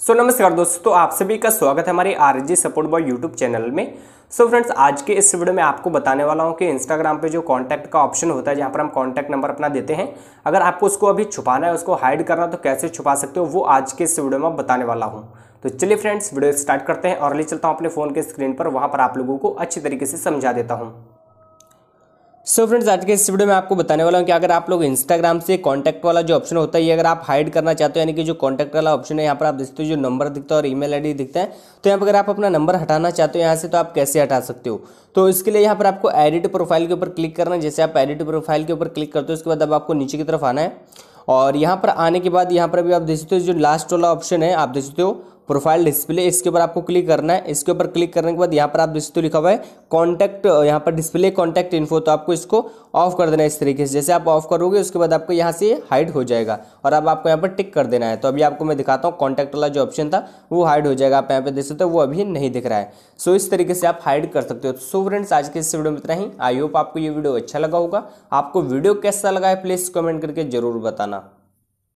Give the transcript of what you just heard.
सो so, नमस्कार दोस्तों आप सभी का स्वागत है हमारे R G support boy YouTube channel में। सो so फ्रेंड्स आज के इस वीडियो में आपको बताने वाला हूँ कि इंस्टाग्राम पे जो कॉन्टैक्ट का ऑप्शन होता है जहाँ पर हम कॉन्टैक्ट नंबर अपना देते हैं अगर आपको उसको अभी छुपाना है उसको हाइड करना तो कैसे छुपा सकते हो वो आज के इस वीडियो में बताने वाला हूँ। तो चलिए फ्रेंड्स वीडियो स्टार्ट करते हैं और ले चलता हूँ अपने फ़ोन के स्क्रीन पर वहाँ पर आप लोगों को अच्छी तरीके से समझा देता हूँ। सो so फ्रेंड्स आज के इस वीडियो में आपको बताने वाला हूँ कि अगर आप लोग इंस्टाग्राम से कॉन्टैक्ट वाला जो ऑप्शन होता है, ये अगर आप हाइड करना चाहते हो, यानी कि जो कॉन्टैक्ट वाला ऑप्शन है, यहाँ पर आप देखते हो, जो नंबर दिखता है और ईमेल आईडी दिखता है तो यहाँ पर अगर आप अपना नंबर हटाना चाहते हो यहाँ से तो आप कैसे हटा सकते हो? तो इसके लिए यहाँ पर आपको एडिट प्रोफ़ाइल के ऊपर क्लिक करना है। जैसे आप एडिट प्रोफ़ाइल के ऊपर क्लिक करते हो, उसके बाद अब आपको नीचे की तरफ़ आना है। और यहाँ पर आने के बाद, यहाँ पर भी आप देख सकते हो, जो लास्ट वाला ऑप्शन है, आप देख सकते हो प्रोफ़ाइल डिस्प्ले, इसके ऊपर आपको क्लिक करना है। इसके ऊपर क्लिक करने के बाद यहाँ पर आप सकते हो लिखा हुआ है कॉन्टैक्ट यहाँ पर डिस्प्ले कॉन्टैक्ट इन्फो तो आपको इसको ऑफ़ कर देना है इस तरीके से। जैसे आप ऑफ़ करोगे, उसके बाद आपको यहाँ से हाइड हो जाएगा। और अब आपको यहाँ पर टिक कर देना है। तो अभी आपको मैं दिखाता हूँ कॉन्टैक्ट वाला जो ऑप्शन था, वो हाइड हो जाएगा। आप यहाँ पर देख सकते हो, वो अभी नहीं दिख रहा है। सो इस तरीके से आप हाइड कर सकते हो। सो फ्रेंड्स आज के इस वीडियो में इतना ही। आई होप आपको ये वीडियो अच्छा लगा होगा। आपको वीडियो कैसा लगा है प्लीज़ कमेंट करके ज़रूर बताना।